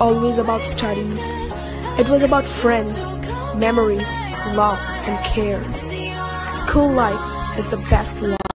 always about studies. It was about friends, memories, love, and care. School life is the best life.